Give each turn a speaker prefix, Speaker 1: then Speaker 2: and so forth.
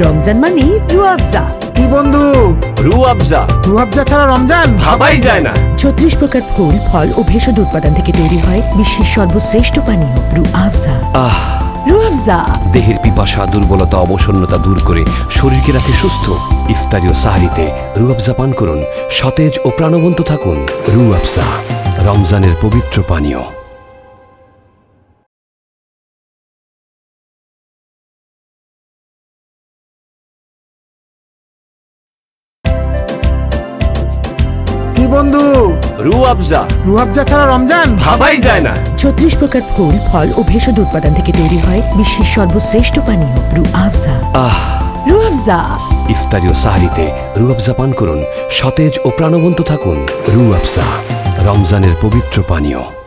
Speaker 1: রমজান মানে রুয়াবজা
Speaker 2: কি বন্ধু?
Speaker 3: রু আফজা।
Speaker 2: রুহাবজা ছাড়া রমজান?
Speaker 3: ভাবাই যায় না।
Speaker 1: ছত্রিশ প্রকার ফুল ফল ও ভেষজ উৎপাদন থেকে তৈরি হয় বিশ্বের সর্বশ্রেষ্ঠ পানীয় রুয়াবজা
Speaker 3: আহ।
Speaker 1: রুয়াবজা
Speaker 3: দেহের পিপাসা দুর্বলতা অবসন্নতা দূর করে শরীরকে রাখে সুস্থ। ইফতারি ও সাহারিতে রু আফজা পান করুন। সতেজ ও প্রাণবন্ত থাকুন রু আফজা। রমজানের পবিত্র পানীয়।
Speaker 2: বন্ধু।
Speaker 3: রু রুয়াবজা
Speaker 2: রুহাবজা ছাড়া রমজান?
Speaker 3: ভাবাই যায় না।
Speaker 1: ছত্রিশ প্রকার ফুল ফল ও ভেষজ উৎপাদন থেকে তৈরি হয় বিশ্বের সর্বশ্রেষ্ঠ পানীয় রুয়াবজা
Speaker 3: আহ।
Speaker 1: রুয়াবজা
Speaker 3: ইফতারি ও সাহারিতে রু আফজা পান করুন। সতেজ ও প্রাণবন্ত থাকুন রু আফজা। রমজানের পবিত্র পানীয়।